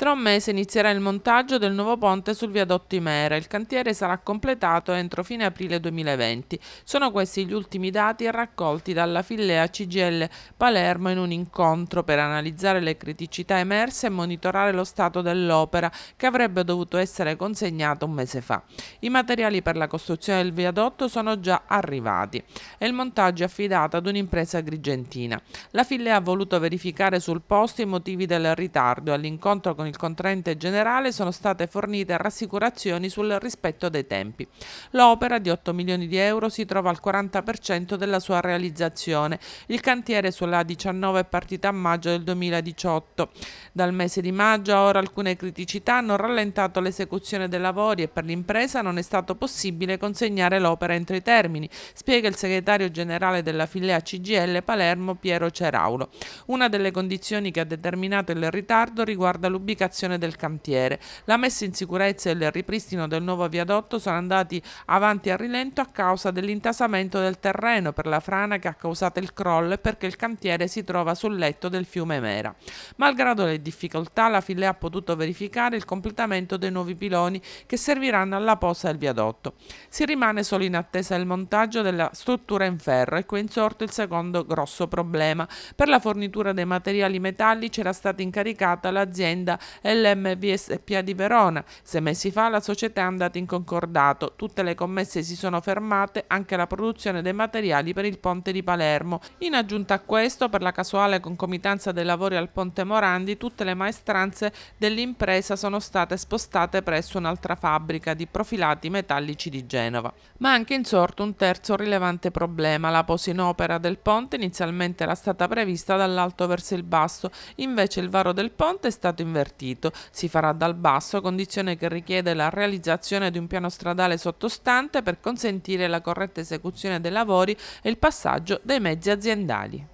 Tra un mese inizierà il montaggio del nuovo ponte sul viadotto Imera. Il cantiere sarà completato entro fine aprile 2020. Sono questi gli ultimi dati raccolti dalla Fillea CGL Palermo in un incontro per analizzare le criticità emerse e monitorare lo stato dell'opera che avrebbe dovuto essere consegnata un mese fa. I materiali per la costruzione del viadotto sono già arrivati e il montaggio è affidato ad un'impresa agrigentina. La Fillea ha voluto verificare sul posto i motivi del ritardo all'incontro con il contraente generale sono state fornite rassicurazioni sul rispetto dei tempi. L'opera di 8 milioni di euro si trova al 40% della sua realizzazione. Il cantiere sulla 19 è partito a maggio del 2018. Dal mese di maggio a ora alcune criticità hanno rallentato l'esecuzione dei lavori e per l'impresa non è stato possibile consegnare l'opera entro i termini, spiega il segretario generale della filea CGL Palermo Piero Ceraulo. Una delle condizioni che ha determinato il ritardo riguarda l'ubicazione pianificazione del cantiere. La messa in sicurezza e il ripristino del nuovo viadotto sono andati avanti a rilento a causa dell'intasamento del terreno per la frana che ha causato il crollo e perché il cantiere si trova sul letto del fiume Mera. Malgrado le difficoltà, la File ha potuto verificare il completamento dei nuovi piloni che serviranno alla posa del viadotto. Si rimane solo in attesa del montaggio della struttura in ferro e qui è insorto il secondo grosso problema. Per la fornitura dei materiali metallici era stata incaricata l'azienda e l'MVSPA di Verona. Sei mesi fa la società è andata in concordato, tutte le commesse si sono fermate, anche la produzione dei materiali per il ponte di Palermo. In aggiunta a questo, per la casuale concomitanza dei lavori al ponte Morandi, tutte le maestranze dell'impresa sono state spostate presso un'altra fabbrica di profilati metallici di Genova. Ma anche insorto un terzo rilevante problema, la posa in opera del ponte inizialmente era stata prevista dall'alto verso il basso, invece il varo del ponte è stato invertito partito. Si farà dal basso, condizione che richiede la realizzazione di un piano stradale sottostante per consentire la corretta esecuzione dei lavori e il passaggio dei mezzi aziendali.